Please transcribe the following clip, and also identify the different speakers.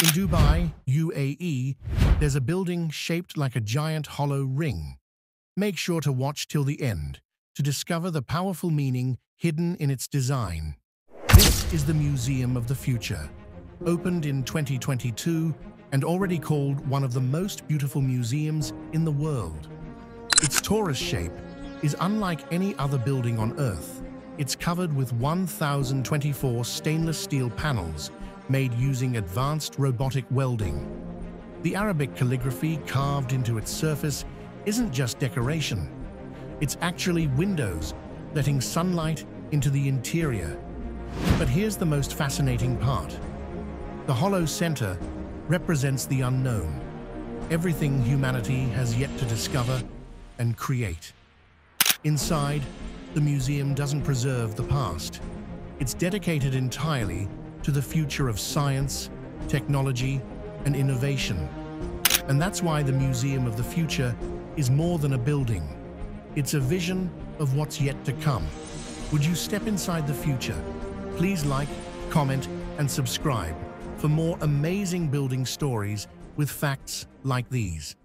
Speaker 1: In Dubai, UAE, there's a building shaped like a giant hollow ring. Make sure to watch till the end to discover the powerful meaning hidden in its design. This is the Museum of the Future, opened in 2022 and already called one of the most beautiful museums in the world. Its torus shape is unlike any other building on Earth. It's covered with 1,024 stainless steel panels made using advanced robotic welding. The Arabic calligraphy carved into its surface isn't just decoration. It's actually windows letting sunlight into the interior. But here's the most fascinating part. The hollow center represents the unknown, everything humanity has yet to discover and create. Inside, the museum doesn't preserve the past. It's dedicated entirely to the future of science, technology, and innovation. And that's why the Museum of the Future is more than a building. It's a vision of what's yet to come. Would you step inside the future? Please like, comment, and subscribe for more amazing building stories with facts like these.